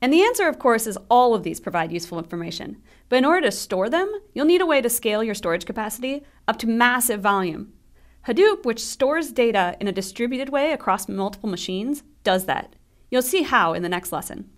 And the answer, of course, is all of these provide useful information. But in order to store them, you'll need a way to scale your storage capacity up to massive volume. Hadoop, which stores data in a distributed way across multiple machines, does that. You'll see how in the next lesson.